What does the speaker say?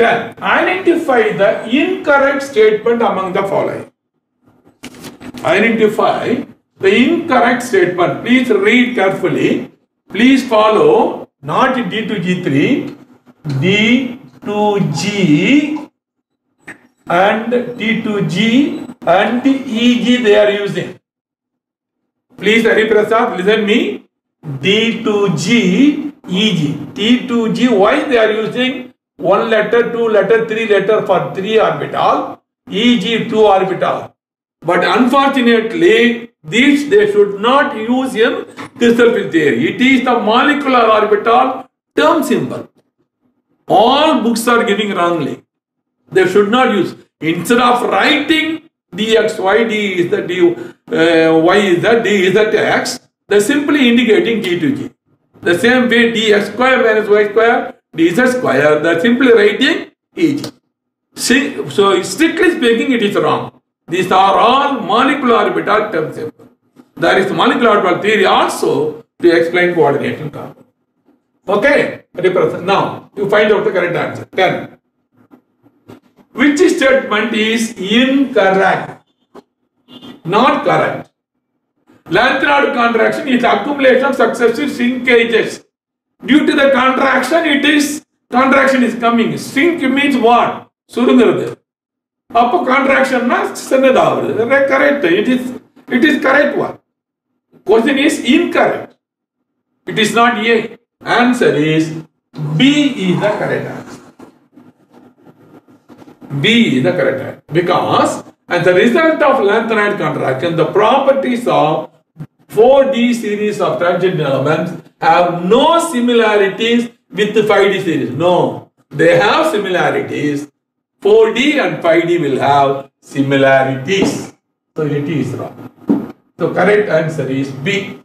10. Identify the incorrect statement among the following. Identify the incorrect statement. Please read carefully. Please follow not D to G3, D to G and T to G and EG they are using. Please Prasad, listen me. D to G, EG. T to G, why they are using one letter, two letter, three letter for three orbital, EG two orbital. But unfortunately, these they should not use in crystal field theory. It is the molecular orbital term symbol. All books are giving wrongly. They should not use. Instead of writing dx, y, d is the d, uh, y is the d is the x, they're simply indicating d to g. The same way dx square minus y square, dz square, they're simply writing eg. See, so strictly speaking, it is wrong. These are all molecular orbital terms. There is molecular orbital theory also to explain coordination carbon. Okay. Now, you find out the correct answer. 10. Which statement is incorrect? Not correct. Lanthanide contraction is accumulation of successive shrinkages. Due to the contraction, it is contraction is coming. Shrink means what? சுருங்குறது அப்போ கான்ட்ராக்ஷன்னா சின்னதாகுது correct it is it is correct one question is incorrect it is not A answer is B is the correct answer B is the correct answer because as a result of lanthanide contraction, the properties of 4D series of transition elements have no similarities with the 5D series. No, they have similarities. 4D and 5D will have similarities. So it is wrong. So correct answer is B.